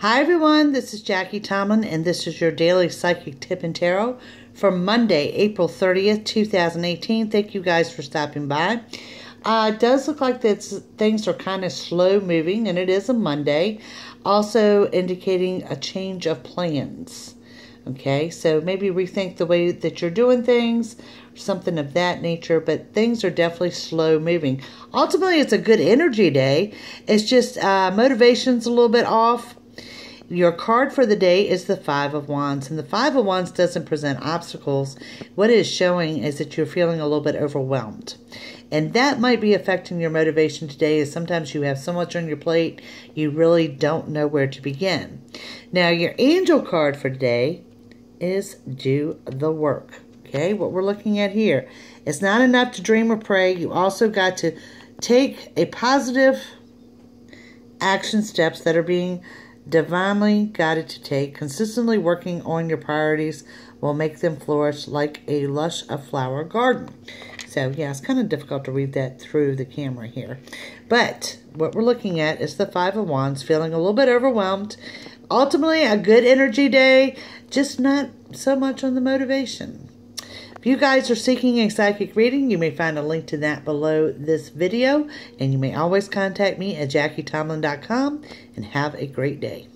Hi everyone, this is Jackie Tomlin and this is your daily psychic tip and tarot for Monday, April 30th, 2018. Thank you guys for stopping by. Uh, it does look like that things are kind of slow moving and it is a Monday, also indicating a change of plans. Okay, so maybe rethink the way that you're doing things, something of that nature, but things are definitely slow moving. Ultimately, it's a good energy day. It's just uh, motivation's a little bit off your card for the day is the Five of Wands, and the Five of Wands doesn't present obstacles. What it is showing is that you're feeling a little bit overwhelmed. And that might be affecting your motivation today, is sometimes you have so much on your plate, you really don't know where to begin. Now, your angel card for today is do the work. Okay, what we're looking at here. It's not enough to dream or pray. You also got to take a positive action steps that are being divinely guided to take, consistently working on your priorities will make them flourish like a lush of flower garden. So, yeah, it's kind of difficult to read that through the camera here. But what we're looking at is the Five of Wands, feeling a little bit overwhelmed. Ultimately, a good energy day, just not so much on the motivation. If you guys are seeking a psychic reading, you may find a link to that below this video. And you may always contact me at jackietomlin.com and have a great day.